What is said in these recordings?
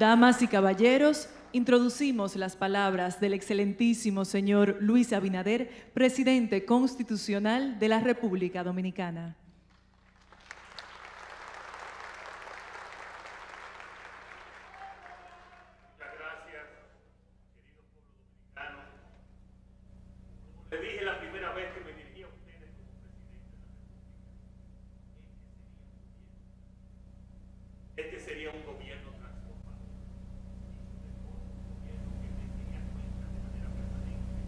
Damas y caballeros, introducimos las palabras del excelentísimo señor Luis Abinader, presidente constitucional de la República Dominicana. Muchas gracias, querido pueblo dominicano. Como le dije la primera vez que me dirigí a ustedes como presidente de la República, este sería un gobierno transformador. Y sobre todo, un gobierno que tendría cuenta de manera permanente.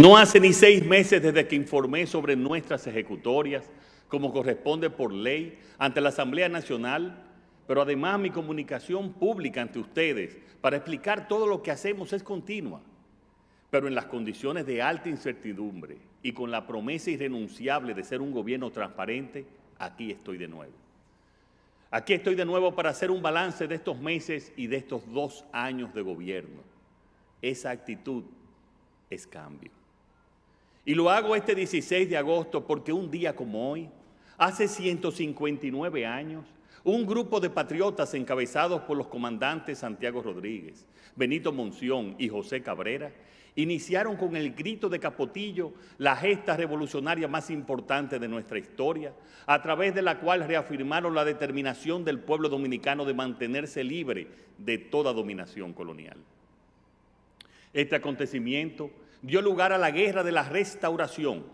No hace ni seis meses desde que informé sobre nuestras ejecutorias, como corresponde por ley, ante la Asamblea Nacional, pero además mi comunicación pública ante ustedes para explicar todo lo que hacemos es continua, pero en las condiciones de alta incertidumbre y con la promesa irrenunciable de ser un gobierno transparente, aquí estoy de nuevo. Aquí estoy de nuevo para hacer un balance de estos meses y de estos dos años de gobierno. Esa actitud es cambio. Y lo hago este 16 de agosto porque un día como hoy, hace 159 años, un grupo de patriotas encabezados por los comandantes Santiago Rodríguez, Benito Monción y José Cabrera iniciaron con el grito de Capotillo la gesta revolucionaria más importante de nuestra historia, a través de la cual reafirmaron la determinación del pueblo dominicano de mantenerse libre de toda dominación colonial. Este acontecimiento dio lugar a la guerra de la restauración,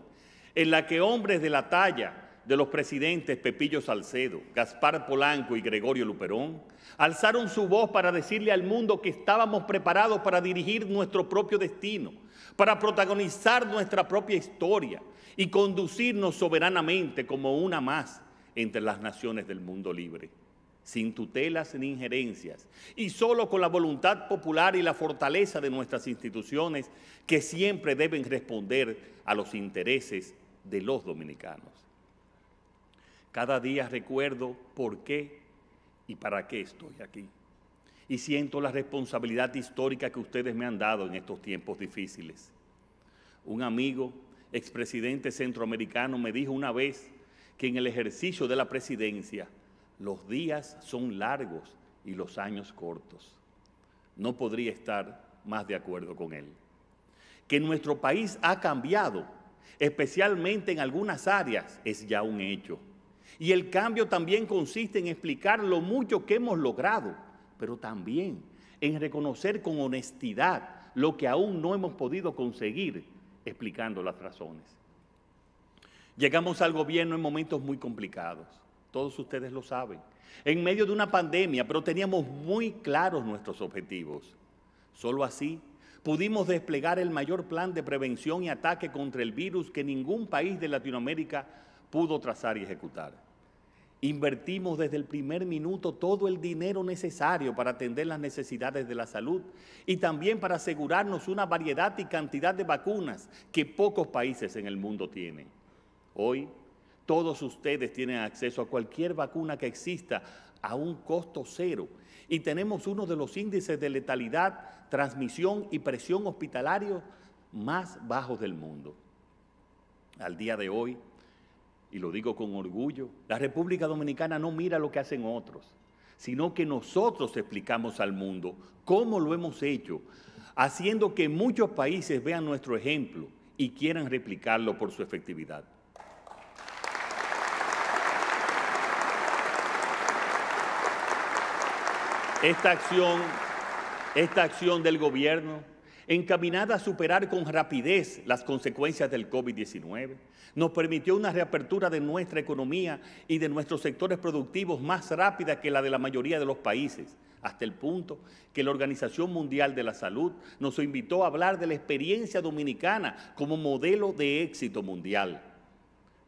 en la que hombres de la talla de los presidentes Pepillo Salcedo, Gaspar Polanco y Gregorio Luperón, alzaron su voz para decirle al mundo que estábamos preparados para dirigir nuestro propio destino, para protagonizar nuestra propia historia y conducirnos soberanamente como una más entre las naciones del mundo libre, sin tutelas ni injerencias, y solo con la voluntad popular y la fortaleza de nuestras instituciones que siempre deben responder a los intereses de los dominicanos. Cada día recuerdo por qué y para qué estoy aquí. Y siento la responsabilidad histórica que ustedes me han dado en estos tiempos difíciles. Un amigo, expresidente centroamericano, me dijo una vez que en el ejercicio de la presidencia los días son largos y los años cortos. No podría estar más de acuerdo con él. Que nuestro país ha cambiado, especialmente en algunas áreas, es ya un hecho. Y el cambio también consiste en explicar lo mucho que hemos logrado, pero también en reconocer con honestidad lo que aún no hemos podido conseguir, explicando las razones. Llegamos al gobierno en momentos muy complicados, todos ustedes lo saben, en medio de una pandemia, pero teníamos muy claros nuestros objetivos. Solo así pudimos desplegar el mayor plan de prevención y ataque contra el virus que ningún país de Latinoamérica pudo trazar y ejecutar. Invertimos desde el primer minuto todo el dinero necesario para atender las necesidades de la salud y también para asegurarnos una variedad y cantidad de vacunas que pocos países en el mundo tienen. Hoy, todos ustedes tienen acceso a cualquier vacuna que exista a un costo cero y tenemos uno de los índices de letalidad, transmisión y presión hospitalario más bajos del mundo. Al día de hoy, y lo digo con orgullo, la República Dominicana no mira lo que hacen otros, sino que nosotros explicamos al mundo cómo lo hemos hecho, haciendo que muchos países vean nuestro ejemplo y quieran replicarlo por su efectividad. Esta acción, esta acción del gobierno encaminada a superar con rapidez las consecuencias del COVID-19, nos permitió una reapertura de nuestra economía y de nuestros sectores productivos más rápida que la de la mayoría de los países, hasta el punto que la Organización Mundial de la Salud nos invitó a hablar de la experiencia dominicana como modelo de éxito mundial.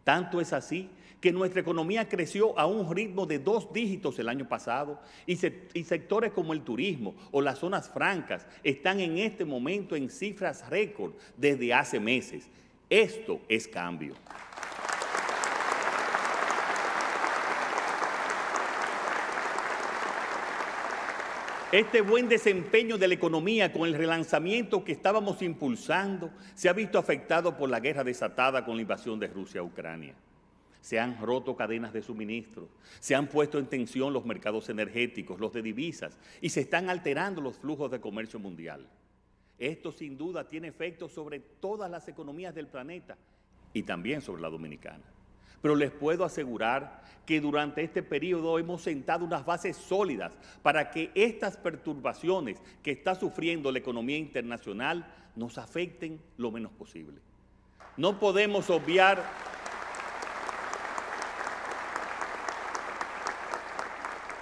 Tanto es así que nuestra economía creció a un ritmo de dos dígitos el año pasado y, se, y, sectores como el turismo o las zonas francas están en este momento en cifras récord desde hace meses. Esto es cambio. Este buen desempeño de la economía con el relanzamiento que estábamos impulsando se ha visto afectado por la guerra desatada con la invasión de Rusia a Ucrania. Se han roto cadenas de suministro, se han puesto en tensión los mercados energéticos, los de divisas, y se están alterando los flujos de comercio mundial. Esto sin duda tiene efectos sobre todas las economías del planeta y también sobre la dominicana. Pero les puedo asegurar que durante este periodo hemos sentado unas bases sólidas para que estas perturbaciones que está sufriendo la economía internacional nos afecten lo menos posible. No podemos obviar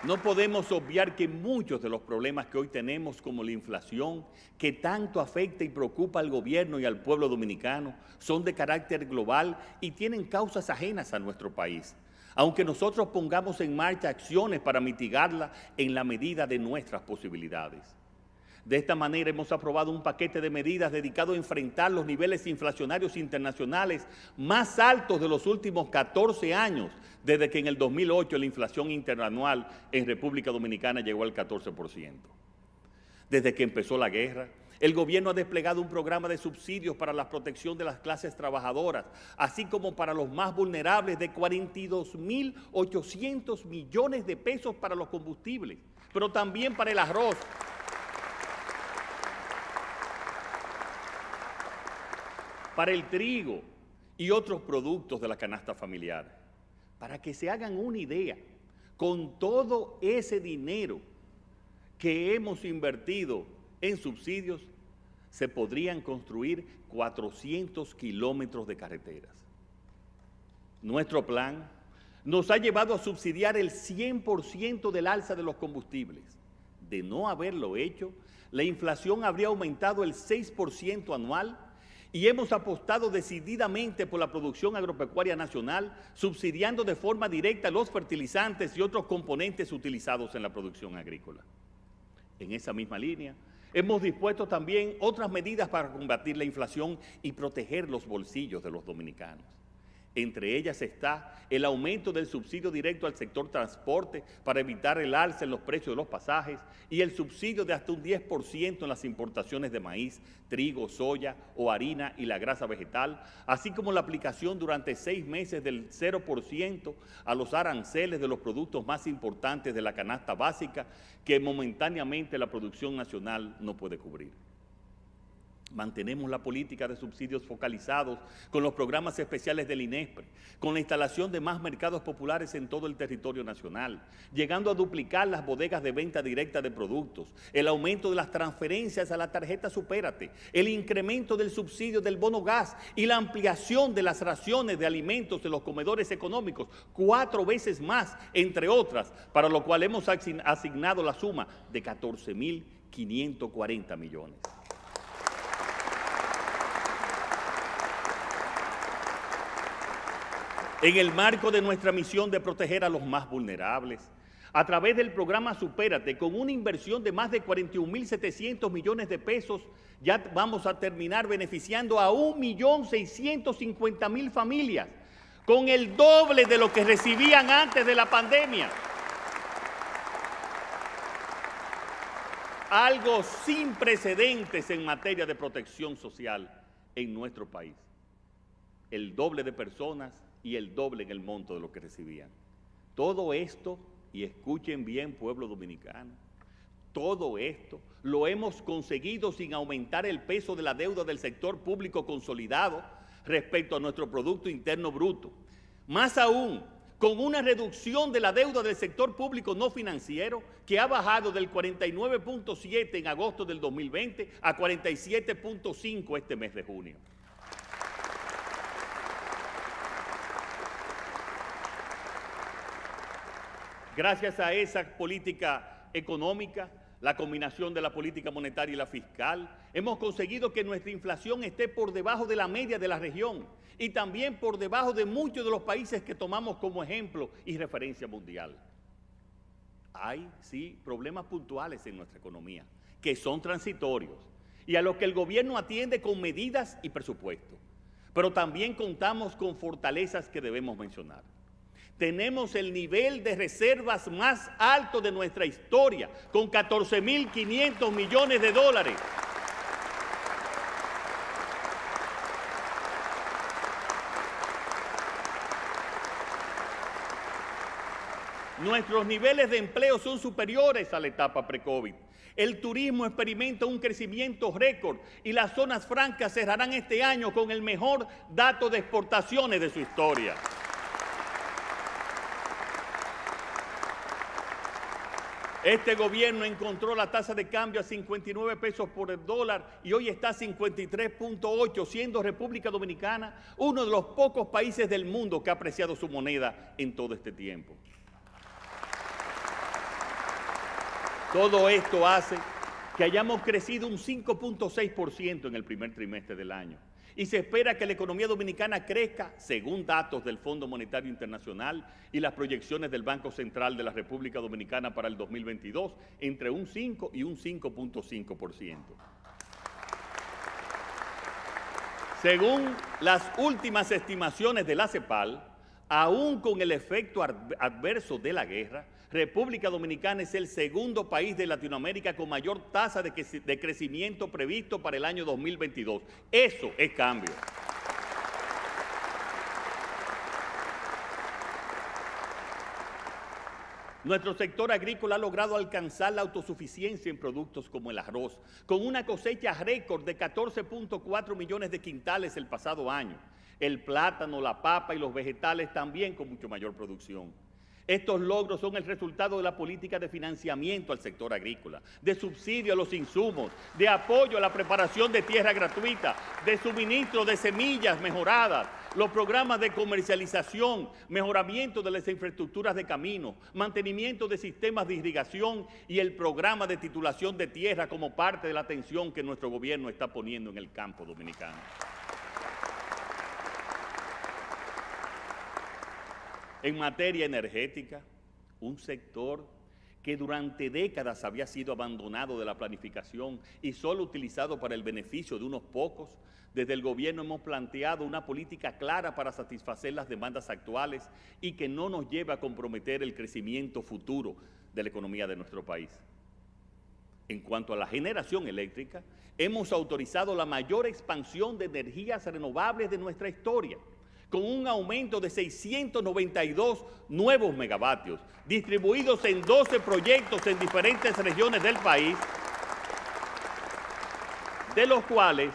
No podemos obviar que muchos de los problemas que hoy tenemos, como la inflación, que tanto afecta y preocupa al gobierno y al pueblo dominicano, son de carácter global y tienen causas ajenas a nuestro país. Aunque nosotros pongamos en marcha acciones para mitigarla en la medida de nuestras posibilidades. De esta manera hemos aprobado un paquete de medidas dedicado a enfrentar los niveles inflacionarios internacionales más altos de los últimos 14 años, desde que en el 2008 la inflación interanual en República Dominicana llegó al 14%. Desde que empezó la guerra, el gobierno ha desplegado un programa de subsidios para la protección de las clases trabajadoras, así como para los más vulnerables de 42.800 millones de pesos para los combustibles, pero también para el arroz, para el trigo y otros productos de la canasta familiar. Para que se hagan una idea, con todo ese dinero que hemos invertido en subsidios, se podrían construir 400 kilómetros de carreteras. Nuestro plan nos ha llevado a subsidiar el 100% del alza de los combustibles. De no haberlo hecho, la inflación habría aumentado el 6% anual y hemos apostado decididamente por la producción agropecuaria nacional, subsidiando de forma directa los fertilizantes y otros componentes utilizados en la producción agrícola. En esa misma línea, hemos dispuesto también otras medidas para combatir la inflación y proteger los bolsillos de los dominicanos. Entre ellas está el aumento del subsidio directo al sector transporte para evitar el alza en los precios de los pasajes y el subsidio de hasta un 10% en las importaciones de maíz, trigo, soya o harina y la grasa vegetal, así como la aplicación durante seis meses del 0% a los aranceles de los productos más importantes de la canasta básica que momentáneamente la producción nacional no puede cubrir. Mantenemos la política de subsidios focalizados con los programas especiales del INESPRE, con la instalación de más mercados populares en todo el territorio nacional, llegando a duplicar las bodegas de venta directa de productos, el aumento de las transferencias a la tarjeta Supérate, el incremento del subsidio del bono gas y la ampliación de las raciones de alimentos de los comedores económicos, cuatro veces más, entre otras, para lo cual hemos asignado la suma de 14.540 millones. En el marco de nuestra misión de proteger a los más vulnerables, a través del programa Supérate, con una inversión de más de 41.700 millones de pesos, ya vamos a terminar beneficiando a 1.650.000 familias, con el doble de lo que recibían antes de la pandemia. Algo sin precedentes en materia de protección social en nuestro país. El doble de personas y el doble en el monto de lo que recibían. Todo esto, y escuchen bien pueblo dominicano, todo esto lo hemos conseguido sin aumentar el peso de la deuda del sector público consolidado respecto a nuestro Producto Interno Bruto. Más aún, con una reducción de la deuda del sector público no financiero que ha bajado del 49.7 en agosto del 2020 a 47.5 este mes de junio. Gracias a esa política económica, la combinación de la política monetaria y la fiscal, hemos conseguido que nuestra inflación esté por debajo de la media de la región y también por debajo de muchos de los países que tomamos como ejemplo y referencia mundial. Hay, sí, problemas puntuales en nuestra economía, que son transitorios y a los que el gobierno atiende con medidas y presupuesto. Pero también contamos con fortalezas que debemos mencionar tenemos el nivel de reservas más alto de nuestra historia, con 14.500 millones de dólares. Nuestros niveles de empleo son superiores a la etapa pre-COVID. El turismo experimenta un crecimiento récord y las zonas francas cerrarán este año con el mejor dato de exportaciones de su historia. Este gobierno encontró la tasa de cambio a 59 pesos por el dólar y hoy está a 53.8, siendo República Dominicana uno de los pocos países del mundo que ha apreciado su moneda en todo este tiempo. Todo esto hace que hayamos crecido un 5.6% en el primer trimestre del año y se espera que la economía dominicana crezca, según datos del Fondo Monetario Internacional y las proyecciones del Banco Central de la República Dominicana para el 2022, entre un 5 y un 5.5%. Según las últimas estimaciones de la CEPAL, aún con el efecto adverso de la guerra, República Dominicana es el segundo país de Latinoamérica con mayor tasa de, crecimiento previsto para el año 2022. Eso es cambio. Nuestro sector agrícola ha logrado alcanzar la autosuficiencia en productos como el arroz, con una cosecha récord de 14.4 millones de quintales el pasado año. El plátano, la papa y los vegetales también con mucho mayor producción. Estos logros son el resultado de la política de financiamiento al sector agrícola, de subsidio a los insumos, de apoyo a la preparación de tierra gratuita, de suministro de semillas mejoradas, los programas de comercialización, mejoramiento de las infraestructuras de caminos, mantenimiento de sistemas de irrigación y el programa de titulación de tierra como parte de la atención que nuestro gobierno está poniendo en el campo dominicano. En materia energética, un sector que durante décadas había sido abandonado de la planificación y solo utilizado para el beneficio de unos pocos, desde el gobierno hemos planteado una política clara para satisfacer las demandas actuales y que no nos lleve a comprometer el crecimiento futuro de la economía de nuestro país. En cuanto a la generación eléctrica, hemos autorizado la mayor expansión de energías renovables de nuestra historia con un aumento de 692 nuevos megavatios, distribuidos en 12 proyectos en diferentes regiones del país, de los cuales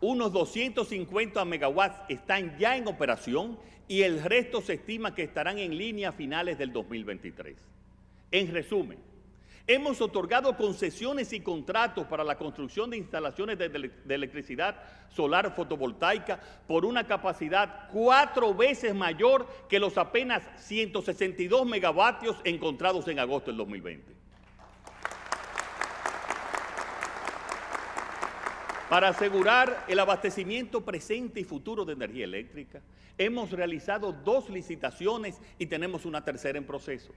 unos 250 megawatts están ya en operación y el resto se estima que estarán en línea a finales del 2023. En resumen, Hemos otorgado concesiones y contratos para la construcción de instalaciones de, electricidad solar fotovoltaica por una capacidad cuatro veces mayor que los apenas 162 megavatios encontrados en agosto del 2020. Para asegurar el abastecimiento presente y futuro de energía eléctrica, hemos realizado dos licitaciones y tenemos una tercera en proceso.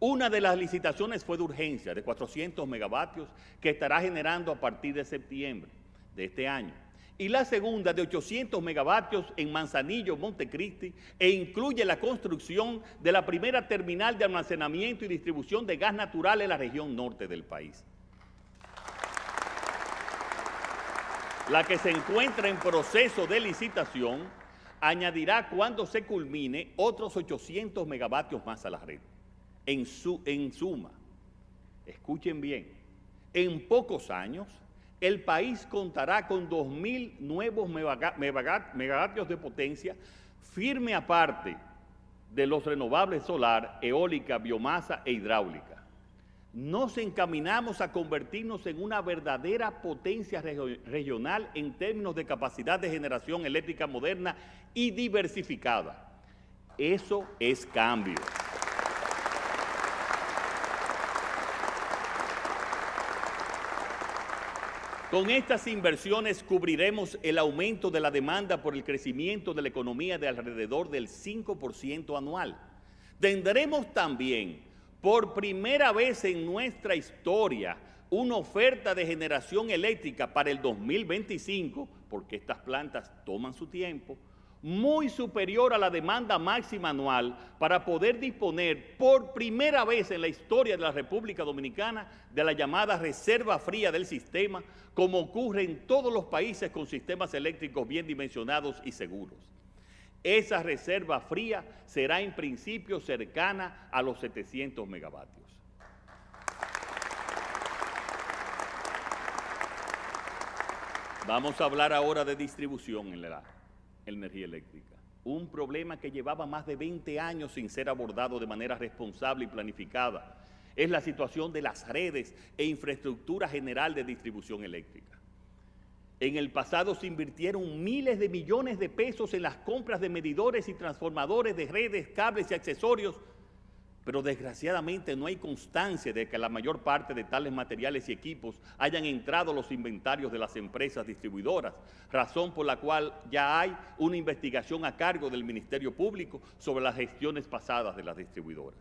Una de las licitaciones fue de urgencia, de 400 megavatios, que estará generando a partir de septiembre de este año. Y la segunda de 800 megavatios en Manzanillo, Montecristi, e incluye la construcción de la primera terminal de almacenamiento y distribución de gas natural en la región norte del país. La que se encuentra en proceso de licitación añadirá cuando se culmine otros 800 megavatios más a la red. En, su, en suma, escuchen bien, en pocos años el país contará con 2.000 nuevos megavatios de potencia, firme aparte de los renovables solar, eólica, biomasa e hidráulica. Nos encaminamos a convertirnos en una verdadera potencia regional en términos de capacidad de generación eléctrica moderna y diversificada. Eso es cambio. Con estas inversiones cubriremos el aumento de la demanda por el crecimiento de la economía de alrededor del 5% anual. Tendremos también, por primera vez en nuestra historia, una oferta de generación eléctrica para el 2025, porque estas plantas toman su tiempo, muy superior a la demanda máxima anual para poder disponer por primera vez en la historia de la República Dominicana de la llamada reserva fría del sistema, como ocurre en todos los países con sistemas eléctricos bien dimensionados y seguros. esa reserva fría será en principio cercana a los 700 megavatios. Vamos a hablar ahora de distribución en la energía eléctrica. Un problema que llevaba más de 20 años sin ser abordado de manera responsable y planificada es la situación de las redes e infraestructura general de distribución eléctrica. En el pasado se invirtieron miles de millones de pesos en las compras de medidores y transformadores de redes, cables y accesorios, pero desgraciadamente no hay constancia de que la mayor parte de tales materiales y equipos hayan entrado a los inventarios de las empresas distribuidoras, razón por la cual ya hay una investigación a cargo del Ministerio Público sobre las gestiones pasadas de las distribuidoras.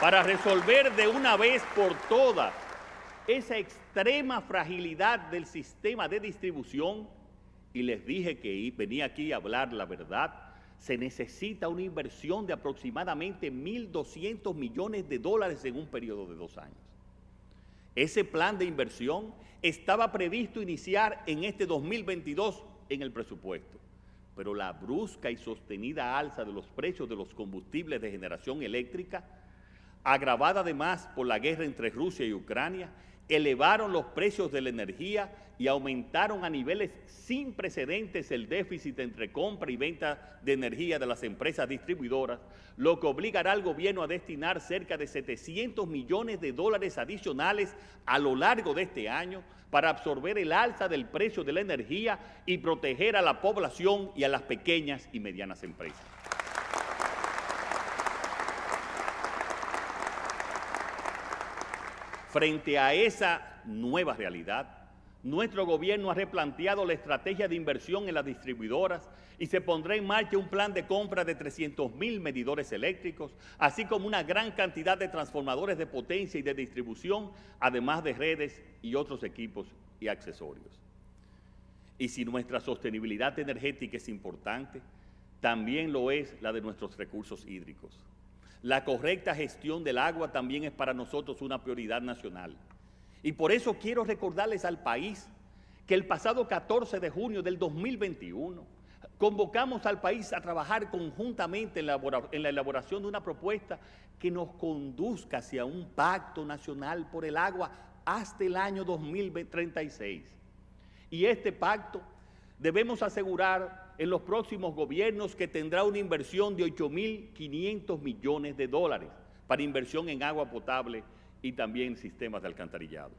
para resolver de una vez por todas esa extrema fragilidad del sistema de distribución, y les dije que venía aquí a hablar la verdad, se necesita una inversión de aproximadamente 1.200 millones de dólares en un periodo de dos años. Ese plan de inversión estaba previsto iniciar en este 2022 en el presupuesto, pero la brusca y sostenida alza de los precios de los combustibles de generación eléctrica agravada además por la guerra entre Rusia y Ucrania, elevaron los precios de la energía y aumentaron a niveles sin precedentes el déficit entre compra y venta de energía de las empresas distribuidoras, lo que obligará al gobierno a destinar cerca de 700 millones de dólares adicionales a lo largo de este año para absorber el alza del precio de la energía y proteger a la población y a las pequeñas y medianas empresas. Frente a esa nueva realidad, nuestro gobierno ha replanteado la estrategia de inversión en las distribuidoras y se pondrá en marcha un plan de compra de 300 mil medidores eléctricos, así como una gran cantidad de transformadores de potencia y de distribución, además de redes y otros equipos y accesorios. Y si nuestra sostenibilidad energética es importante, también lo es la de nuestros recursos hídricos. La correcta gestión del agua también es para nosotros una prioridad nacional. Y por eso quiero recordarles al país que el pasado 14 de junio del 2021 convocamos al país a trabajar conjuntamente en la, elaboración de una propuesta que nos conduzca hacia un pacto nacional por el agua hasta el año 2036. Y este pacto debemos asegurar en los próximos gobiernos que tendrá una inversión de 8.500 millones de dólares para inversión en agua potable y también sistemas de alcantarillado.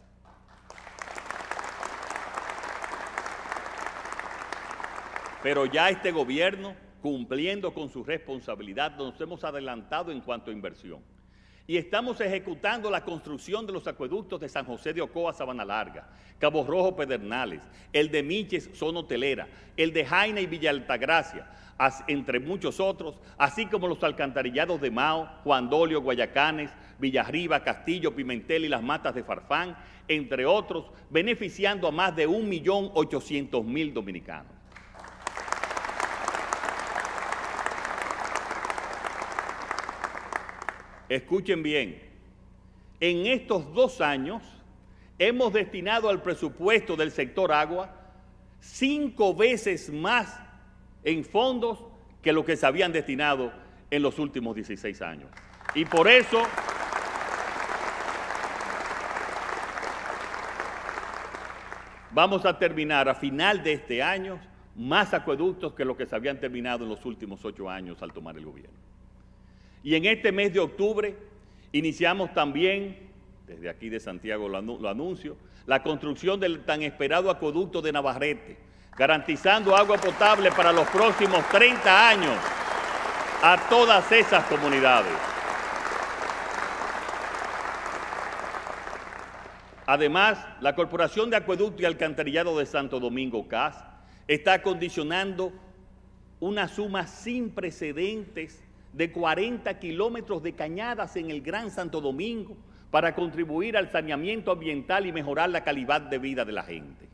Pero ya este gobierno, cumpliendo con su responsabilidad, nos hemos adelantado en cuanto a inversión y estamos ejecutando la construcción de los acueductos de San José de Ocoa, Sabana Larga, Cabo Rojo, Pedernales, el de Miches, Zona Hotelera, el de Jaina y Villa Altagracia, entre muchos otros, así como los alcantarillados de Mao, Juan Dolio, Guayacanes, Villarriba, Castillo, Pimentel y las matas de Farfán, entre otros, beneficiando a más de 1.800.000 dominicanos. Escuchen bien, en estos dos años hemos destinado al presupuesto del sector agua cinco veces más en fondos que lo que se habían destinado en los últimos 16 años. Y por eso vamos a terminar a final de este año más acueductos que lo que se habían terminado en los últimos ocho años al tomar el gobierno. Y en este mes de octubre iniciamos también, desde aquí de Santiago lo, anuncio, la construcción del tan esperado acueducto de Navarrete, garantizando agua potable para los próximos 30 años a todas esas comunidades. Además, la Corporación de Acueducto y Alcantarillado de Santo Domingo, CAS, está acondicionando una suma sin precedentes de 40 kilómetros de cañadas en el Gran Santo Domingo para contribuir al saneamiento ambiental y mejorar la calidad de vida de la gente.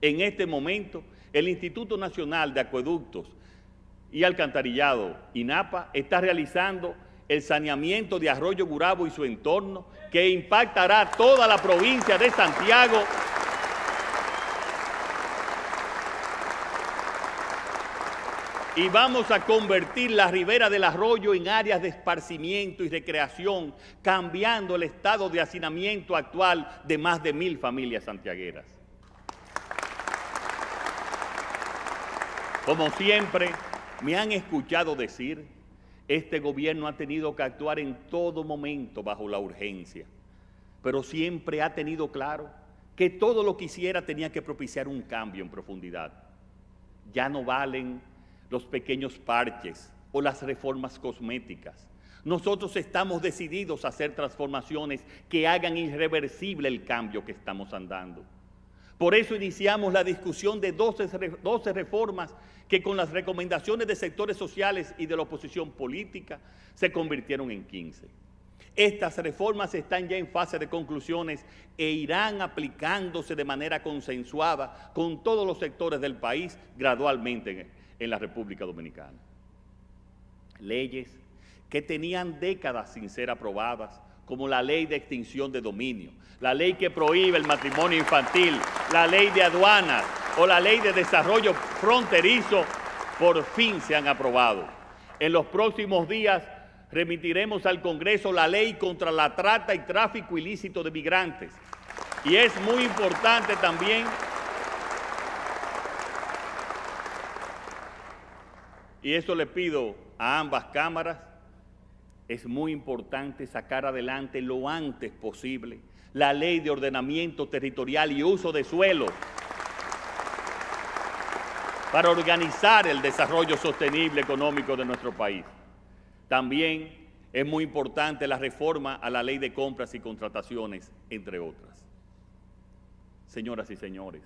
En este momento, el Instituto Nacional de Acueductos y Alcantarillado, INAPA, está realizando el saneamiento de Arroyo Gurabo y su entorno, que impactará toda la provincia de Santiago y vamos a convertir la ribera del arroyo en áreas de esparcimiento y recreación, cambiando el estado de hacinamiento actual de más de mil familias santiagueras. Como siempre, me han escuchado decir, este gobierno ha tenido que actuar en todo momento bajo la urgencia, pero siempre ha tenido claro que todo lo que hiciera tenía que propiciar un cambio en profundidad. Ya no valen los pequeños parches o las reformas cosméticas. Nosotros estamos decididos a hacer transformaciones que hagan irreversible el cambio que estamos andando. Por eso iniciamos la discusión de 12, 12, reformas que con las recomendaciones de sectores sociales y de la oposición política se convirtieron en 15. Estas reformas están ya en fase de conclusiones e irán aplicándose de manera consensuada con todos los sectores del país gradualmente en la República Dominicana. Leyes que tenían décadas sin ser aprobadas, como la ley de extinción de dominio, la ley que prohíbe el matrimonio infantil, la ley de aduanas o la ley de desarrollo fronterizo, por fin se han aprobado. En los próximos días remitiremos al Congreso la ley contra la trata y tráfico ilícito de migrantes. Y es muy importante también y eso le pido a ambas cámaras, es muy importante sacar adelante lo antes posible la ley de ordenamiento territorial y uso de suelo para organizar el desarrollo sostenible económico de nuestro país. También es muy importante la reforma a la ley de compras y contrataciones, entre otras. Señoras y señores,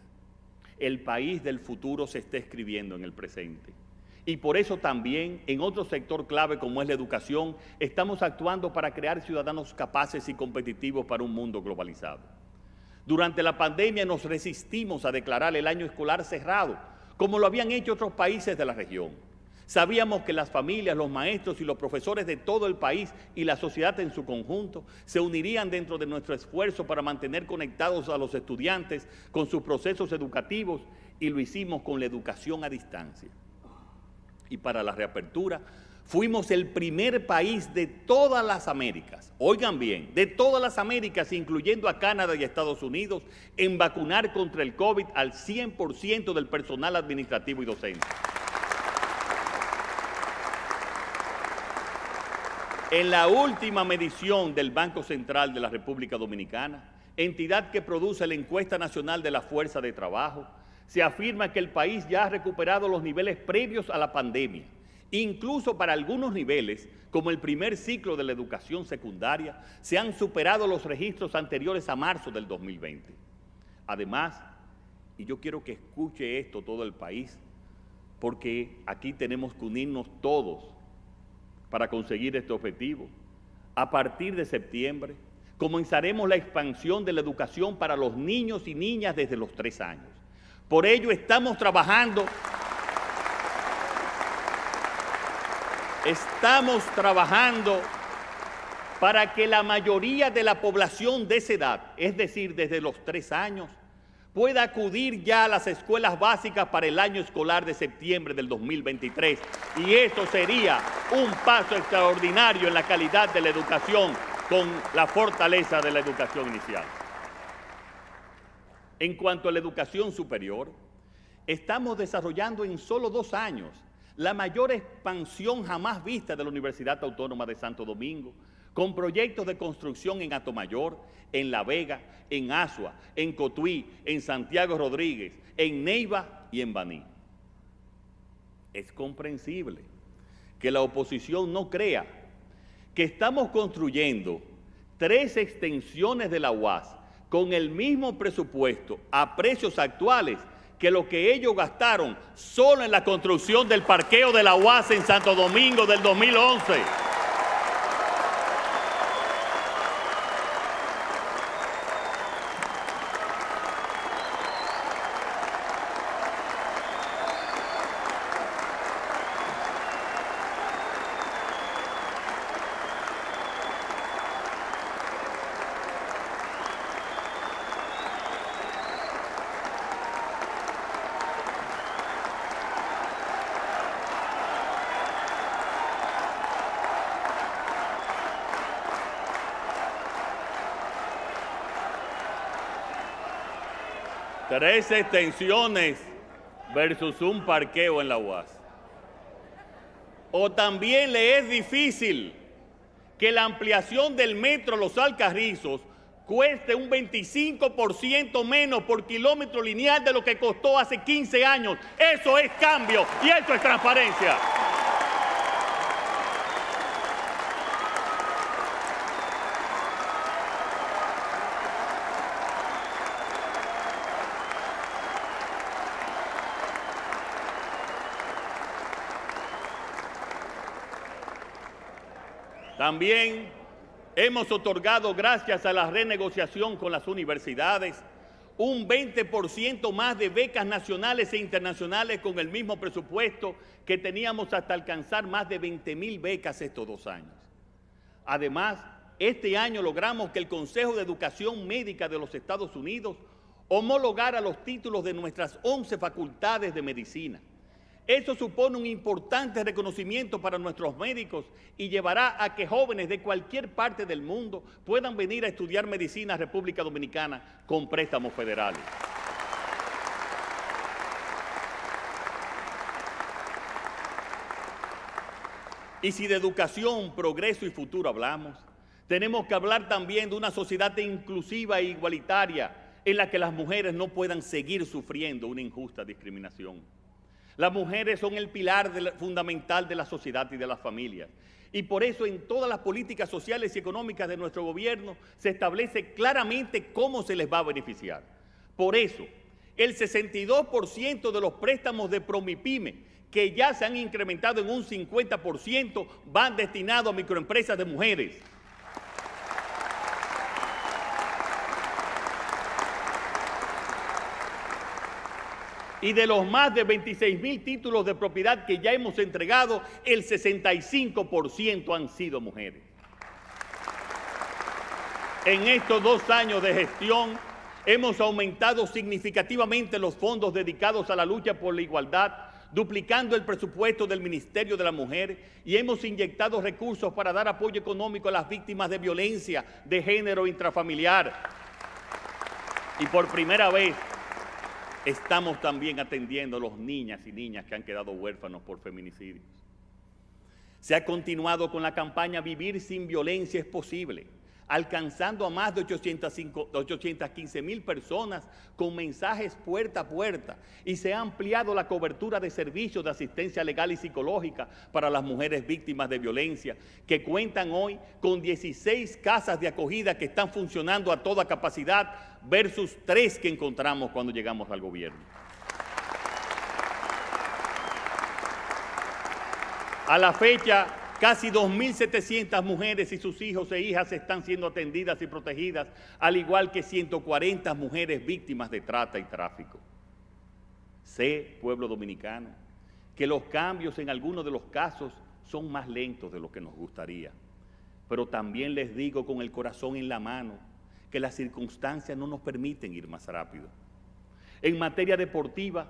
el país del futuro se está escribiendo en el presente. Y por eso también en otro sector clave como es la educación, estamos actuando para crear ciudadanos capaces y competitivos para un mundo globalizado. Durante la pandemia nos resistimos a declarar el año escolar cerrado, como lo habían hecho otros países de la región. Sabíamos que las familias, los maestros y los profesores de todo el país y la sociedad en su conjunto se unirían dentro de nuestro esfuerzo para mantener conectados a los estudiantes con sus procesos educativos y lo hicimos con la educación a distancia y para la reapertura, fuimos el primer país de todas las Américas, oigan bien, de todas las Américas, incluyendo a Canadá y Estados Unidos, en vacunar contra el COVID al 100% del personal administrativo y docente. En la última medición del Banco Central de la República Dominicana, entidad que produce la encuesta nacional de la fuerza de trabajo, se afirma que el país ya ha recuperado los niveles previos a la pandemia. Incluso para algunos niveles, como el primer ciclo de la educación secundaria, se han superado los registros anteriores a marzo del 2020. Además, y yo quiero que escuche esto todo el país, porque aquí tenemos que unirnos todos para conseguir este objetivo. A partir de septiembre, comenzaremos la expansión de la educación para los niños y niñas desde los tres años. Por ello estamos trabajando, estamos trabajando para que la mayoría de la población de esa edad, es decir, desde los tres años, pueda acudir ya a las escuelas básicas para el año escolar de septiembre del 2023. Y eso sería un paso extraordinario en la calidad de la educación con la fortaleza de la educación inicial. En cuanto a la educación superior, estamos desarrollando en solo dos años la mayor expansión jamás vista de la Universidad Autónoma de Santo Domingo, con proyectos de construcción en Atomayor, en La Vega, en Asua, en Cotuí, en Santiago Rodríguez, en Neiva y en Baní. Es comprensible que la oposición no crea que estamos construyendo tres extensiones de la UAS con el mismo presupuesto a precios actuales que lo que ellos gastaron solo en la construcción del parqueo de la UAS en Santo Domingo del 2011. Tres extensiones versus un parqueo en la UAS. O también le es difícil que la ampliación del metro Los Alcarrizos cueste un 25% menos por kilómetro lineal de lo que costó hace 15 años. Eso es cambio y eso es transparencia. También hemos otorgado, gracias a la renegociación con las universidades, un 20% más de becas nacionales e internacionales con el mismo presupuesto que teníamos hasta alcanzar más de 20 mil becas estos dos años. Además, este año logramos que el Consejo de Educación Médica de los Estados Unidos homologara los títulos de nuestras 11 facultades de medicina. Eso supone un importante reconocimiento para nuestros médicos y llevará a que jóvenes de cualquier parte del mundo puedan venir a estudiar medicina a República Dominicana con préstamos federales. Y si de educación, progreso y futuro hablamos, tenemos que hablar también de una sociedad inclusiva e igualitaria en la que las mujeres no puedan seguir sufriendo una injusta discriminación. Las mujeres son el pilar fundamental de la sociedad y de las familias. Y por eso en todas las políticas sociales y económicas de nuestro gobierno se establece claramente cómo se les va a beneficiar. Por eso, el 62% de los préstamos de Promipyme, que ya se han incrementado en un 50%, van destinados a microempresas de mujeres. Y de los más de 26 mil títulos de propiedad que ya hemos entregado, el 65% han sido mujeres. En estos dos años de gestión hemos aumentado significativamente los fondos dedicados a la lucha por la igualdad, duplicando el presupuesto del Ministerio de la Mujer y hemos inyectado recursos para dar apoyo económico a las víctimas de violencia de género intrafamiliar. Y por primera vez estamos también atendiendo a los niñas y niñas que han quedado huérfanos por feminicidios. Se ha continuado con la campaña Vivir sin violencia es posible alcanzando a más de 815 mil personas con mensajes puerta a puerta y se ha ampliado la cobertura de servicios de asistencia legal y psicológica para las mujeres víctimas de violencia, que cuentan hoy con 16 casas de acogida que están funcionando a toda capacidad versus tres que encontramos cuando llegamos al gobierno. A la fecha, Casi 2.700 mujeres y sus hijos e hijas están siendo atendidas y protegidas, al igual que 140 mujeres víctimas de trata y tráfico. Sé, pueblo dominicano, que los cambios en algunos de los casos son más lentos de lo que nos gustaría. Pero también les digo con el corazón en la mano que las circunstancias no nos permiten ir más rápido. En materia deportiva,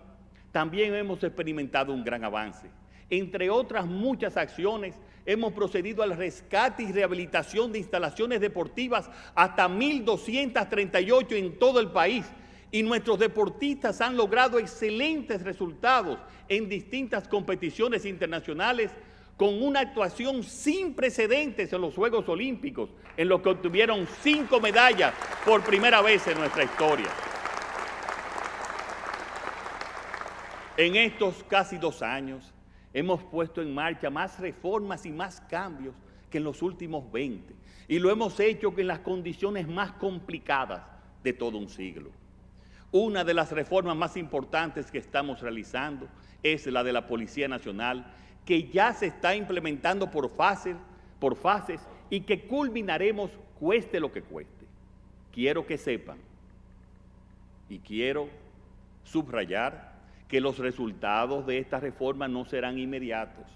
también hemos experimentado un gran avance. Entre otras muchas acciones, hemos procedido al rescate y rehabilitación de instalaciones deportivas hasta 1.238 en todo el país. Y nuestros deportistas han logrado excelentes resultados en distintas competiciones internacionales con una actuación sin precedentes en los Juegos Olímpicos, en los que obtuvieron cinco medallas por primera vez en nuestra historia. En estos casi dos años, hemos puesto en marcha más reformas y más cambios que en los últimos 20. Y lo hemos hecho en las condiciones más complicadas de todo un siglo. Una de las reformas más importantes que estamos realizando es la de la Policía Nacional, que ya se está implementando por fases, por fases y que culminaremos cueste lo que cueste. Quiero que sepan y quiero subrayar que los resultados de esta reforma no serán inmediatos.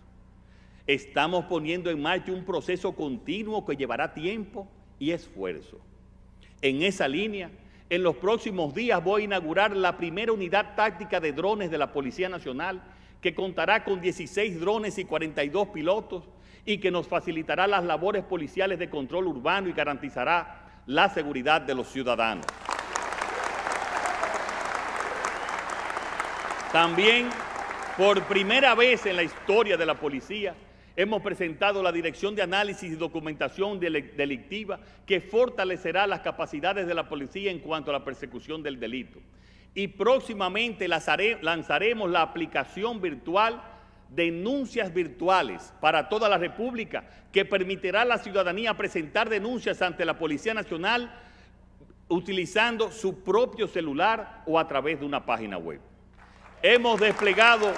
Estamos poniendo en marcha un proceso continuo que llevará tiempo y esfuerzo. En esa línea, en los próximos días voy a inaugurar la primera unidad táctica de drones de la Policía Nacional, que contará con 16 drones y 42 pilotos y que nos facilitará las labores policiales de control urbano y garantizará la seguridad de los ciudadanos. También, por primera vez en la historia de la policía, hemos presentado la Dirección de Análisis y Documentación Delictiva que fortalecerá las capacidades de la policía en cuanto a la persecución del delito. Y próximamente lanzaremos la aplicación virtual denuncias virtuales para toda la República que permitirá a la ciudadanía presentar denuncias ante la Policía Nacional utilizando su propio celular o a través de una página web. Hemos desplegado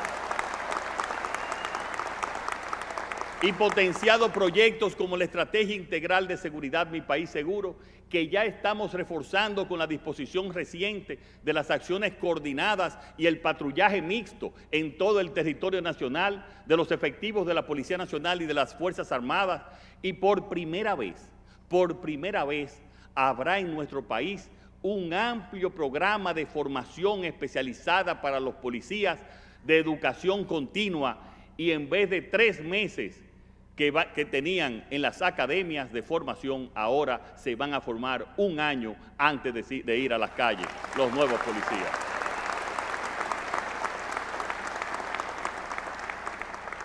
y potenciado proyectos como la Estrategia Integral de Seguridad Mi País Seguro, que ya estamos reforzando con la disposición reciente de las acciones coordinadas y el patrullaje mixto en todo el territorio nacional, de los efectivos de la Policía Nacional y de las Fuerzas Armadas, y por primera vez, por primera vez, habrá en nuestro país un amplio programa de formación especializada para los policías de educación continua. Y en vez de tres meses que, tenían en las academias de formación, ahora se van a formar un año antes de, ir a las calles los nuevos policías.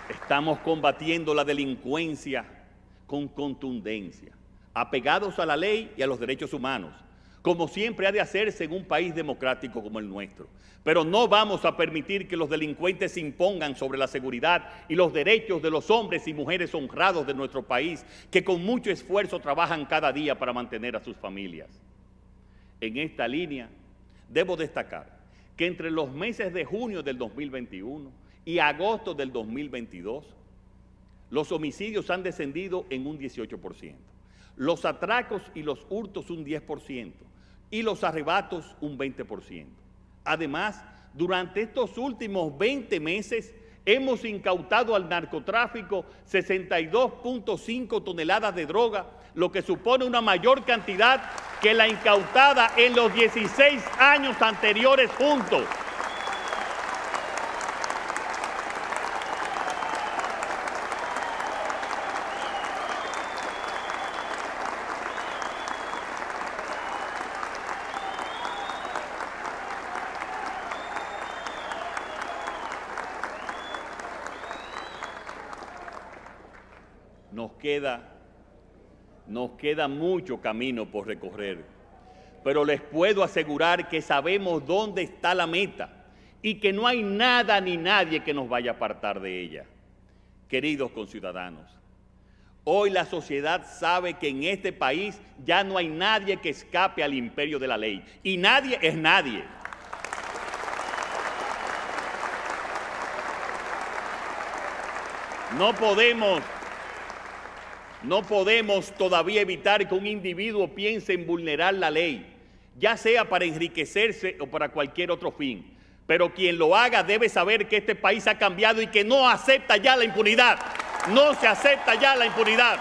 Estamos combatiendo la delincuencia con contundencia, apegados a la ley y a los derechos humanos como siempre ha de hacerse en un país democrático como el nuestro. Pero no vamos a permitir que los delincuentes se impongan sobre la seguridad y los derechos de los hombres y mujeres honrados de nuestro país, que con mucho esfuerzo trabajan cada día para mantener a sus familias. En esta línea, debo destacar que entre los meses de junio del 2021 y agosto del 2022, los homicidios han descendido en un 18%, los atracos y los hurtos un 10%, y los arrebatos un 20%. Además, durante estos últimos 20 meses hemos incautado al narcotráfico 62.5 toneladas de droga, lo que supone una mayor cantidad que la incautada en los 16 años anteriores juntos. nos queda, nos queda mucho camino por recorrer, pero les puedo asegurar que sabemos dónde está la meta y que no hay nada ni nadie que nos vaya a apartar de ella. Queridos conciudadanos, hoy la sociedad sabe que en este país ya no hay nadie que escape al imperio de la ley y nadie es nadie. No podemos no podemos todavía evitar que un individuo piense en vulnerar la ley, ya sea para enriquecerse o para cualquier otro fin. Pero quien lo haga debe saber que este país ha cambiado y que no acepta ya la impunidad. No se acepta ya la impunidad.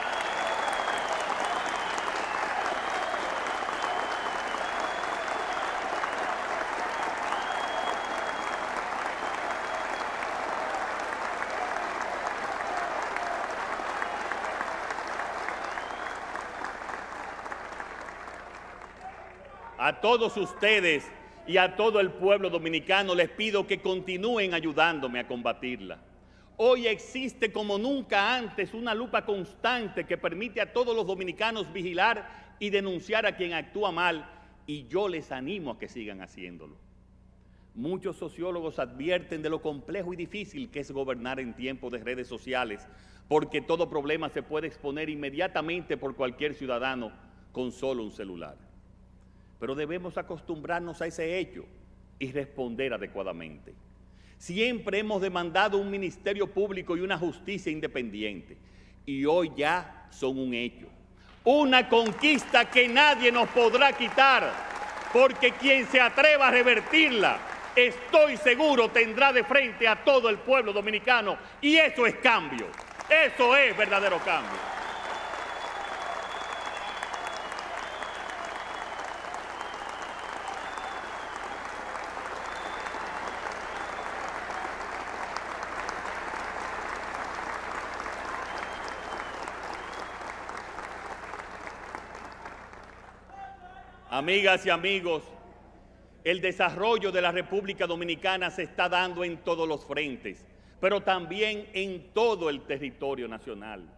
Todos ustedes y a todo el pueblo dominicano les pido que continúen ayudándome a combatirla. Hoy existe como nunca antes una lupa constante que permite a todos los dominicanos vigilar y denunciar a quien actúa mal y yo les animo a que sigan haciéndolo. Muchos sociólogos advierten de lo complejo y difícil que es gobernar en tiempos de redes sociales, porque todo problema se puede exponer inmediatamente por cualquier ciudadano con solo un celular pero debemos acostumbrarnos a ese hecho y responder adecuadamente. Siempre hemos demandado un ministerio público y una justicia independiente y hoy ya son un hecho. Una conquista que nadie nos podrá quitar porque quien se atreva a revertirla, estoy seguro tendrá de frente a todo el pueblo dominicano y eso es cambio, eso es verdadero cambio. Amigas y amigos, el desarrollo de la República Dominicana se está dando en todos los frentes, pero también en todo el territorio nacional.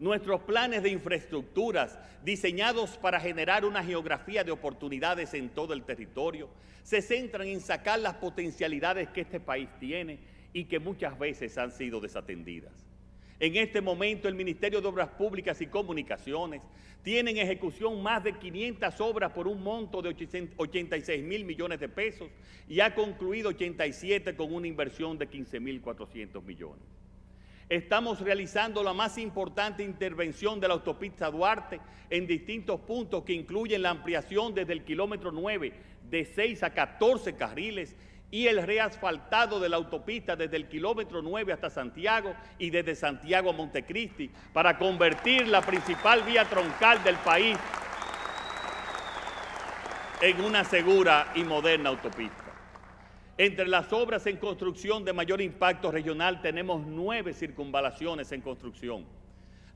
Nuestros planes de infraestructuras, diseñados para generar una geografía de oportunidades en todo el territorio, se centran en sacar las potencialidades que este país tiene y que muchas veces han sido desatendidas. En este momento el Ministerio de Obras Públicas y Comunicaciones tiene en ejecución más de 500 obras por un monto de 86 mil millones de pesos y ha concluido 87 con una inversión de 15 mil 400 millones. Estamos realizando la más importante intervención de la autopista Duarte en distintos puntos que incluyen la ampliación desde el kilómetro 9 de 6 a 14 carriles y el reasfaltado de la autopista desde el kilómetro 9 hasta Santiago y desde Santiago a Montecristi para convertir la principal vía troncal del país en una segura y moderna autopista. Entre las obras en construcción de mayor impacto regional tenemos nueve circunvalaciones en construcción.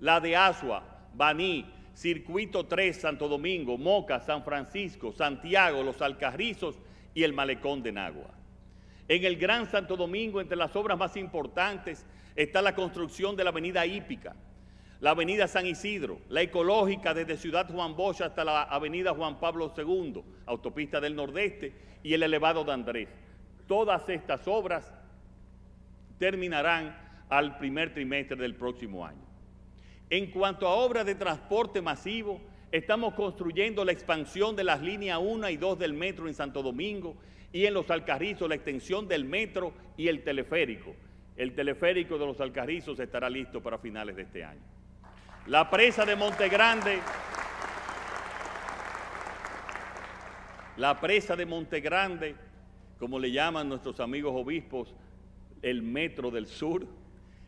La de Asua, Baní, Circuito 3, Santo Domingo, Moca, San Francisco, Santiago, Los Alcarrizos y el Malecón de Nagua. En el Gran Santo Domingo, entre las obras más importantes, está la construcción de la avenida Hípica, la avenida San Isidro, la ecológica desde Ciudad Juan Bosch hasta la avenida Juan Pablo II, autopista del Nordeste y el elevado de Andrés. Todas estas obras terminarán al primer trimestre del próximo año. En cuanto a obras de transporte masivo, estamos construyendo la expansión de las líneas 1 y 2 del metro en Santo Domingo y en los Alcarrizos la extensión del metro y el teleférico. El teleférico de los Alcarrizos estará listo para finales de este año. La presa de Montegrande, la presa de Montegrande, como le llaman nuestros amigos obispos, el metro del sur,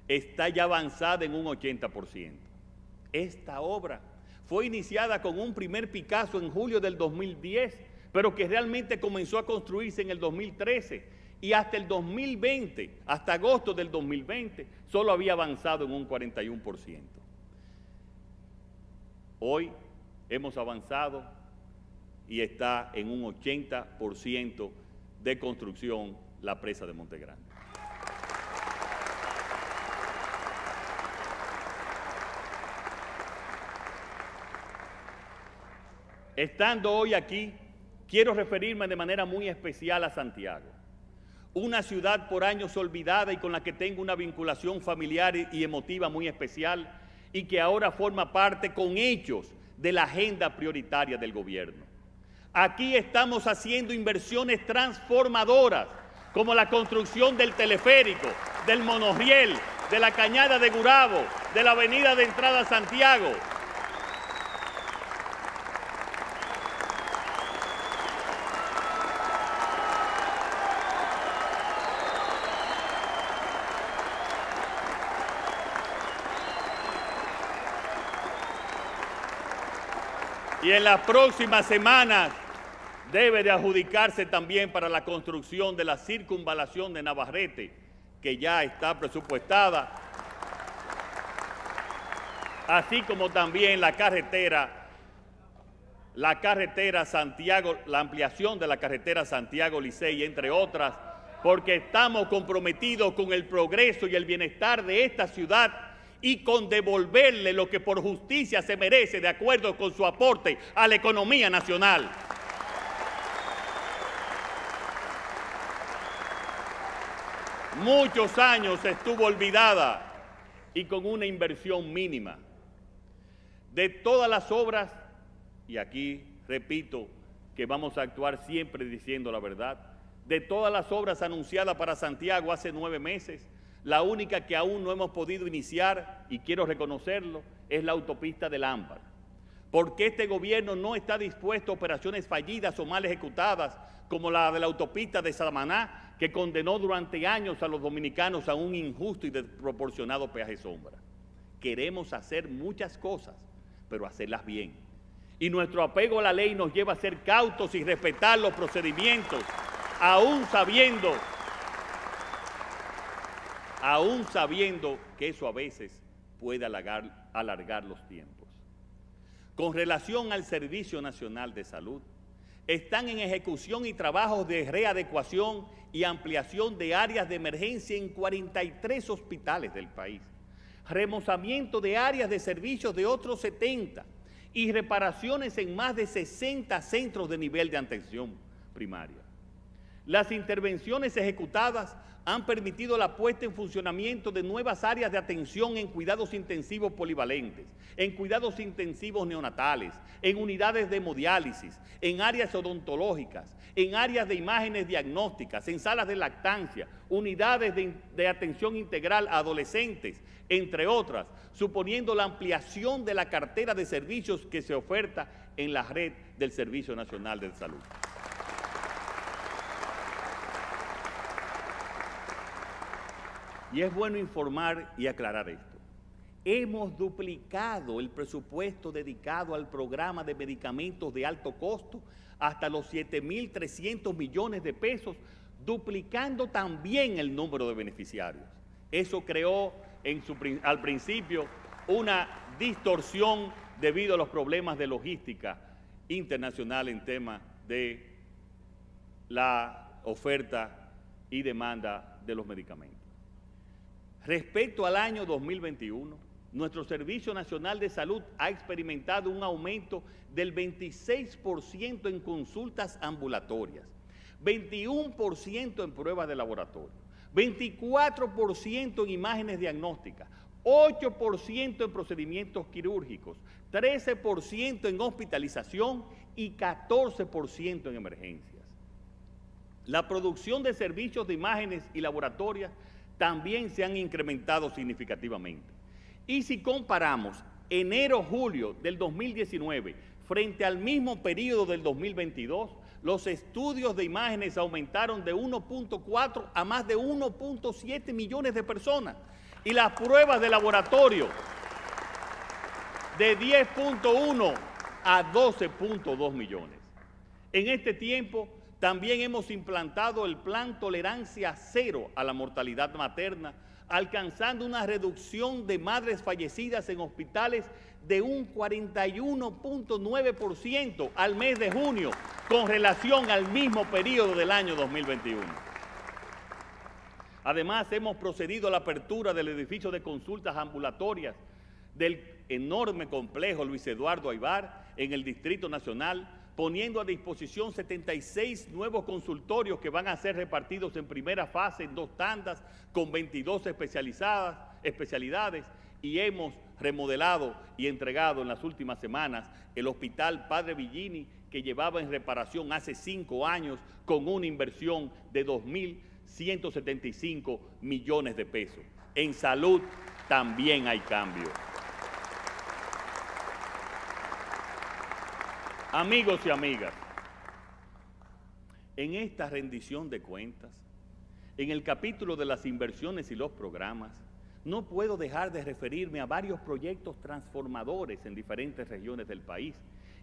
está ya avanzada en un 80%. Esta obra fue iniciada con un primer Picasso en julio del 2010 pero que realmente comenzó a construirse en el 2013 y hasta el 2020, hasta agosto del 2020, solo había avanzado en un 41%. Hoy hemos avanzado y está en un 80% de construcción la presa de Montegrande. Estando hoy aquí, quiero referirme de manera muy especial a Santiago, una ciudad por años olvidada y con la que tengo una vinculación familiar y emotiva muy especial y que ahora forma parte con hechos de la agenda prioritaria del gobierno. Aquí estamos haciendo inversiones transformadoras como la construcción del teleférico, del monorriel, de la cañada de Gurabo, de la avenida de entrada a Santiago, Y en las próximas semanas debe de adjudicarse también para la construcción de la circunvalación de Navarrete, que ya está presupuestada, así como también la carretera, la carretera Santiago, la ampliación de la carretera Santiago Licey, entre otras, porque estamos comprometidos con el progreso y el bienestar de esta ciudad y con devolverle lo que por justicia se merece de acuerdo con su aporte a la economía nacional. Muchos años estuvo olvidada y con una inversión mínima. De todas las obras, y aquí repito que vamos a actuar siempre diciendo la verdad, de todas las obras anunciadas para Santiago hace nueve meses, la única que aún no hemos podido iniciar, y quiero reconocerlo, es la autopista del Ámbar. Porque este gobierno no está dispuesto a operaciones fallidas o mal ejecutadas, como la de la autopista de Samaná, que condenó durante años a los dominicanos a un injusto y desproporcionado peaje sombra. Queremos hacer muchas cosas, pero hacerlas bien. Y nuestro apego a la ley nos lleva a ser cautos y respetar los procedimientos, aún sabiendo aún sabiendo que eso a veces puede alargar, los tiempos. Con relación al Servicio Nacional de Salud, están en ejecución y trabajos de readecuación y ampliación de áreas de emergencia en 43 hospitales del país, remozamiento de áreas de servicios de otros 70 y reparaciones en más de 60 centros de nivel de atención primaria. Las intervenciones ejecutadas han permitido la puesta en funcionamiento de nuevas áreas de atención en cuidados intensivos polivalentes, en cuidados intensivos neonatales, en unidades de hemodiálisis, en áreas odontológicas, en áreas de imágenes diagnósticas, en salas de lactancia, unidades de, atención integral a adolescentes, entre otras, suponiendo la ampliación de la cartera de servicios que se oferta en la red del Servicio Nacional de Salud. Y es bueno informar y aclarar esto. Hemos duplicado el presupuesto dedicado al programa de medicamentos de alto costo hasta los 7.300 millones de pesos, duplicando también el número de beneficiarios. Eso creó al principio una distorsión debido a los problemas de logística internacional en tema de la oferta y demanda de los medicamentos. Respecto al año 2021, nuestro Servicio Nacional de Salud ha experimentado un aumento del 26% en consultas ambulatorias, 21% en pruebas de laboratorio, 24% en imágenes diagnósticas, 8% en procedimientos quirúrgicos, 13% en hospitalización y 14% en emergencias. La producción de servicios de imágenes y laboratorios también se han incrementado significativamente. Y si comparamos enero-julio del 2019 frente al mismo periodo del 2022, los estudios de imágenes aumentaron de 1.4 a más de 1.7 millones de personas y las pruebas de laboratorio de 10.1 a 12.2 millones. En este tiempo, también hemos implantado el plan tolerancia cero a la mortalidad materna, alcanzando una reducción de madres fallecidas en hospitales de un 41.9% al mes de junio con relación al mismo periodo del año 2021. Además, hemos procedido a la apertura del edificio de consultas ambulatorias del enorme complejo Luis Eduardo Aibar en el Distrito Nacional, poniendo a disposición 76 nuevos consultorios que van a ser repartidos en primera fase en dos tandas con 22 especializadas, especialidades y hemos remodelado y entregado en las últimas semanas el Hospital Padre Villini que llevaba en reparación hace cinco años con una inversión de 2.175 millones de pesos. En salud también hay cambio. Amigos y amigas, en esta rendición de cuentas, en el capítulo de las inversiones y los programas, no puedo dejar de referirme a varios proyectos transformadores en diferentes regiones del país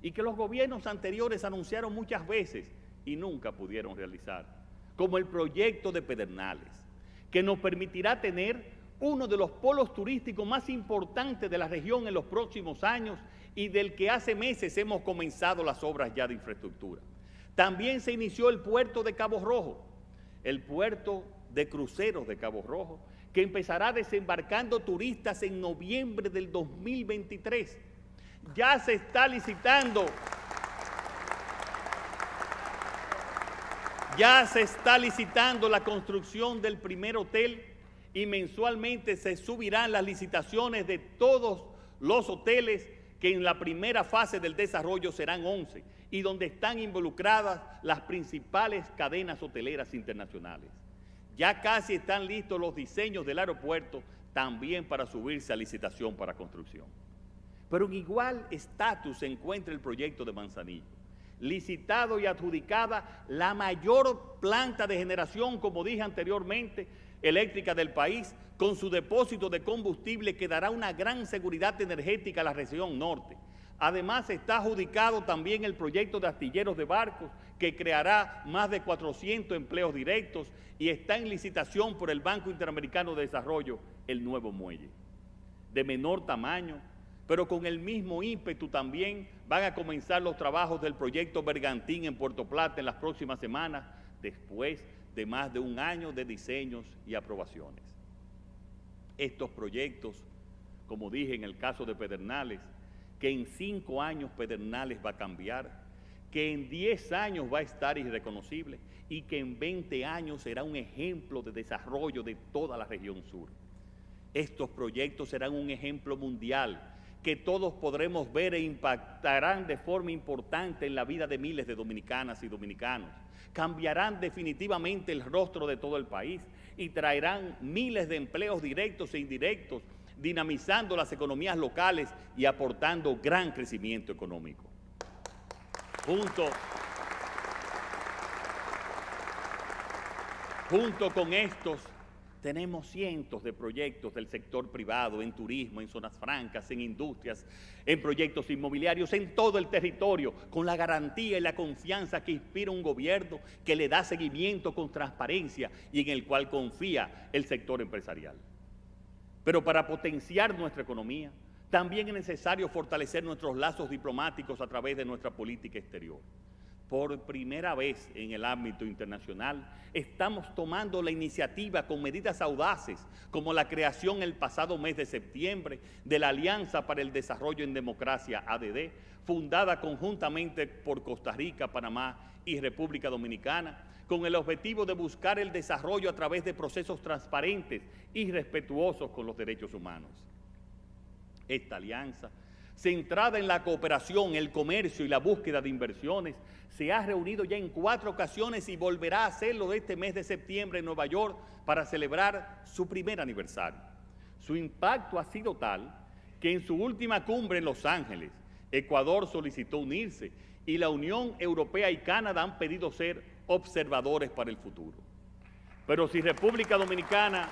y que los gobiernos anteriores anunciaron muchas veces y nunca pudieron realizar, como el proyecto de Pedernales, que nos permitirá tener uno de los polos turísticos más importantes de la región en los próximos años y del que hace meses hemos comenzado las obras ya de infraestructura. También se inició el puerto de Cabo Rojo, el puerto de cruceros de Cabo Rojo, que empezará desembarcando turistas en noviembre del 2023. Ya se está licitando, ya se está licitando la construcción del primer hotel y mensualmente se subirán las licitaciones de todos los hoteles que en la primera fase del desarrollo serán 11 y donde están involucradas las principales cadenas hoteleras internacionales. Ya casi están listos los diseños del aeropuerto también para subirse a licitación para construcción. Pero en igual estatus se encuentra el proyecto de Manzanillo, licitado y adjudicada la mayor planta de generación, como dije anteriormente, eléctrica del país, con su depósito de combustible que dará una gran seguridad energética a la región norte. Además está adjudicado también el proyecto de astilleros de barcos que creará más de 400 empleos directos y está en licitación por el Banco Interamericano de Desarrollo el nuevo muelle. De menor tamaño, pero con el mismo ímpetu también van a comenzar los trabajos del proyecto Bergantín en Puerto Plata en las próximas semanas, después de más de un año de diseños y aprobaciones. Estos proyectos, como dije en el caso de Pedernales, que en cinco años Pedernales va a cambiar, que en diez años va a estar irreconocible y que en 20 años será un ejemplo de desarrollo de toda la región sur. Estos proyectos serán un ejemplo mundial que todos podremos ver e impactarán de forma importante en la vida de miles de dominicanas y dominicanos. Cambiarán definitivamente el rostro de todo el país y traerán miles de empleos directos e indirectos, dinamizando las economías locales y aportando gran crecimiento económico. Junto, junto con estos tenemos cientos de proyectos del sector privado, en turismo, en zonas francas, en industrias, en proyectos inmobiliarios, en todo el territorio, con la garantía y la confianza que inspira un gobierno que le da seguimiento con transparencia y en el cual confía el sector empresarial. Pero para potenciar nuestra economía, también es necesario fortalecer nuestros lazos diplomáticos a través de nuestra política exterior por primera vez en el ámbito internacional, estamos tomando la iniciativa con medidas audaces, como la creación el pasado mes de septiembre de la Alianza para el Desarrollo en Democracia, ADD, fundada conjuntamente por Costa Rica, Panamá y República Dominicana, con el objetivo de buscar el desarrollo a través de procesos transparentes y respetuosos con los derechos humanos. Esta alianza centrada en la cooperación, el comercio y la búsqueda de inversiones, se ha reunido ya en cuatro ocasiones y volverá a hacerlo este mes de septiembre en Nueva York para celebrar su primer aniversario. Su impacto ha sido tal que en su última cumbre en Los Ángeles, Ecuador solicitó unirse y la Unión Europea y Canadá han pedido ser observadores para el futuro. Pero si República Dominicana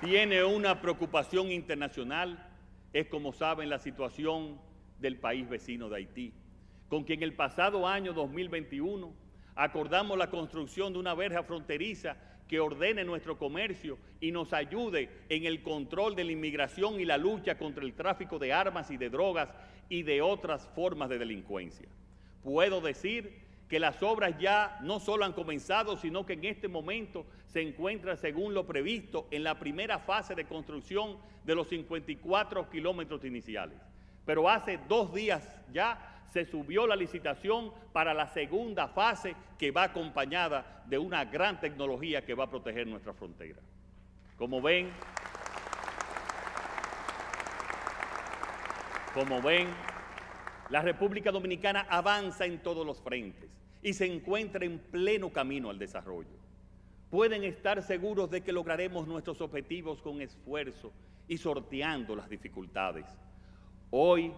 tiene una preocupación internacional, es como saben la situación del país vecino de Haití, con quien el pasado año 2021 acordamos la construcción de una verja fronteriza que ordene nuestro comercio y nos ayude en el control de la inmigración y la lucha contra el tráfico de armas y de drogas y de otras formas de delincuencia. Puedo decir que las obras ya no solo han comenzado, sino que en este momento se encuentra, según lo previsto, en la primera fase de construcción de los 54 kilómetros iniciales. Pero hace dos días ya se subió la licitación para la segunda fase que va acompañada de una gran tecnología que va a proteger nuestra frontera. Como ven, como ven, la República Dominicana avanza en todos los frentes y se encuentra en pleno camino al desarrollo. Pueden estar seguros de que lograremos nuestros objetivos con esfuerzo y sorteando las dificultades. Hoy,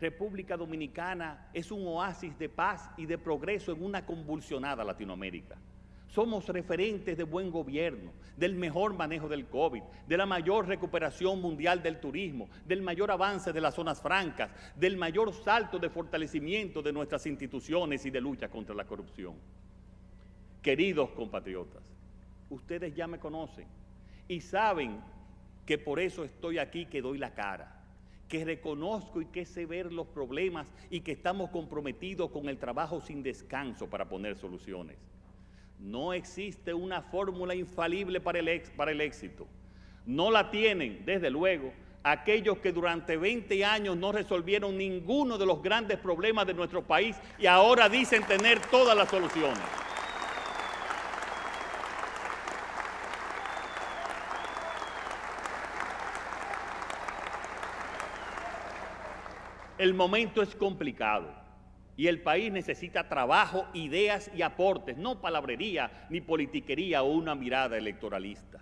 República Dominicana es un oasis de paz y de progreso en una convulsionada Latinoamérica. Somos referentes de buen gobierno, del mejor manejo del COVID, de la mayor recuperación mundial del turismo, del mayor avance de las zonas francas, del mayor salto de fortalecimiento de nuestras instituciones y de lucha contra la corrupción. Queridos compatriotas, ustedes ya me conocen y saben que por eso estoy aquí, que doy la cara, que reconozco y que sé ver los problemas y que estamos comprometidos con el trabajo sin descanso para poner soluciones. No existe una fórmula infalible para el, para el éxito. No la tienen, desde luego, aquellos que durante 20 años no resolvieron ninguno de los grandes problemas de nuestro país y ahora dicen tener todas las soluciones. El momento es complicado. Y el país necesita trabajo, ideas y aportes, no palabrería, ni politiquería o una mirada electoralista.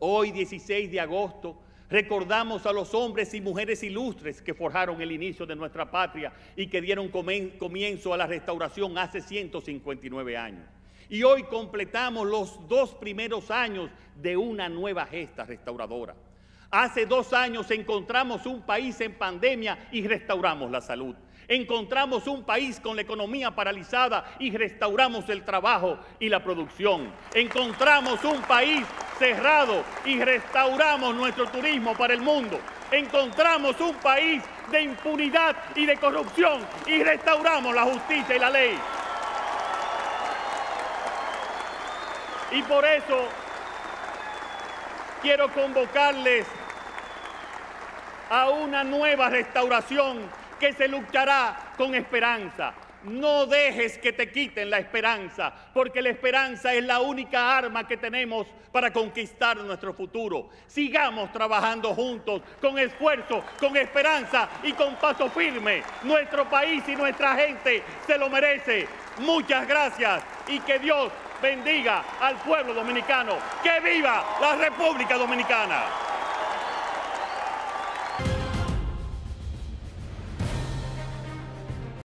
Hoy, 16 de agosto, recordamos a los hombres y mujeres ilustres que forjaron el inicio de nuestra patria y que dieron comienzo a la restauración hace 159 años. Y hoy completamos los dos primeros años de una nueva gesta restauradora. Hace dos años encontramos un país en pandemia y restauramos la salud. Encontramos un país con la economía paralizada y restauramos el trabajo y la producción. Encontramos un país cerrado y restauramos nuestro turismo para el mundo. Encontramos un país de impunidad y de corrupción y restauramos la justicia y la ley. Y por eso quiero convocarles a una nueva restauración que se luchará con esperanza. No dejes que te quiten la esperanza, porque la esperanza es la única arma que tenemos para conquistar nuestro futuro. Sigamos trabajando juntos, con esfuerzo, con esperanza y con paso firme. Nuestro país y nuestra gente se lo merece. Muchas gracias y que Dios bendiga al pueblo dominicano. ¡Que viva la República Dominicana!